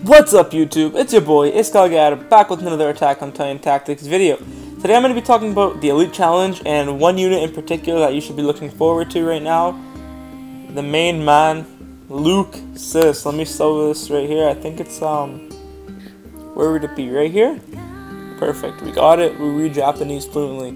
What's up YouTube? It's your boy, Iskalgad, back with another Attack on Titan Tactics video. Today I'm going to be talking about the Elite Challenge and one unit in particular that you should be looking forward to right now. The main man, Luke Cis. Let me sew this right here. I think it's, um, where would it be? Right here? Perfect. We got it. We read Japanese fluently.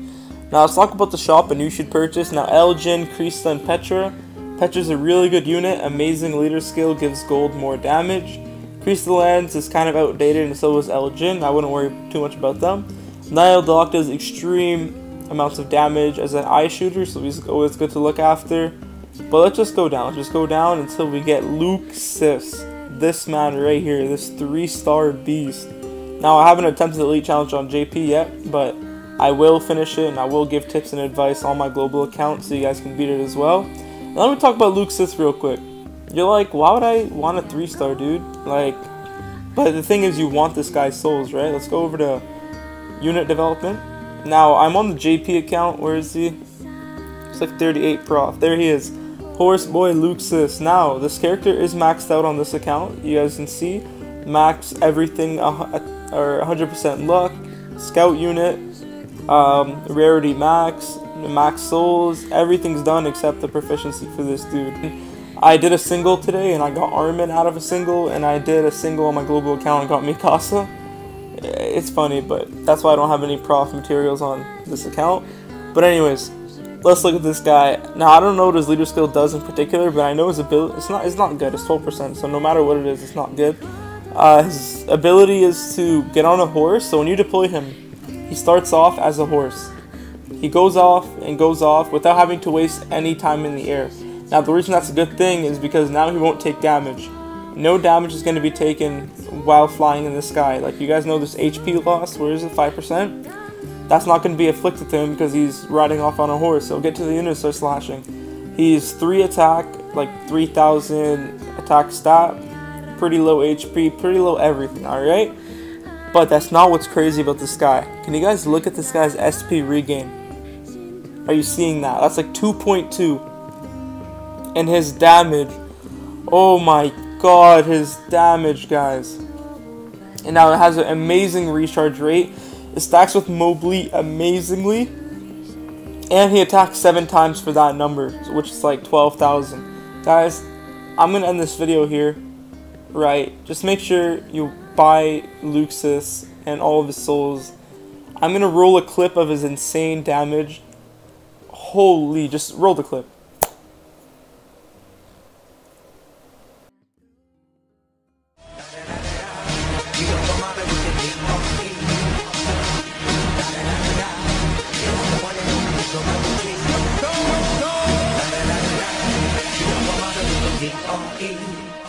Now let's talk about the shop and you should purchase. Now Elgin, Krista, and Petra. Petra's a really good unit. Amazing leader skill, gives gold more damage. Krista Lenz is kind of outdated and so is Elgin. I wouldn't worry too much about them. Nile Dok does extreme amounts of damage as an eye shooter, so he's always good to look after. But let's just go down. Let's just go down until we get Luke Cis. This man right here, this three-star beast. Now, I haven't attempted the Elite Challenge on JP yet, but I will finish it and I will give tips and advice on my global account so you guys can beat it as well. Now, let me talk about Luke Cis real quick. You're like, why would I want a three-star, dude? Like, but the thing is, you want this guy's souls, right? Let's go over to unit development. Now, I'm on the JP account. Where is he? It's like 38 prof. There he is. Horse Boy Luke Cis. Now, this character is maxed out on this account. You guys can see. Max everything, or 100% luck. Scout unit. Um, rarity max. Max souls. Everything's done except the proficiency for this dude. I did a single today and I got Armin out of a single, and I did a single on my global account and got Mikasa. It's funny, but that's why I don't have any prof materials on this account. But anyways, let's look at this guy. Now I don't know what his leader skill does in particular, but I know his ability. It's not. It's not good. It's 12%. So no matter what it is, it's not good. Uh, his ability is to get on a horse. So when you deploy him, he starts off as a horse. He goes off and goes off without having to waste any time in the air. Now the reason that's a good thing is because now he won't take damage. No damage is going to be taken while flying in the sky. Like you guys know this HP loss, where is it, 5%? That's not going to be afflicted to him because he's riding off on a horse. So get to the unit start slashing. He's 3 attack, like 3000 attack stat, pretty low HP, pretty low everything, alright? But that's not what's crazy about this guy. Can you guys look at this guy's SP regain? Are you seeing that? That's like 2.2 and his damage. Oh my god, his damage, guys. And now it has an amazing recharge rate. It stacks with Moblit amazingly. And he attacks 7 times for that number, which is like 12,000. Guys, I'm going to end this video here. Right, just make sure you buy Luke Cis and all of his souls. I'm going to roll a clip of his insane damage. Holy, just roll the clip.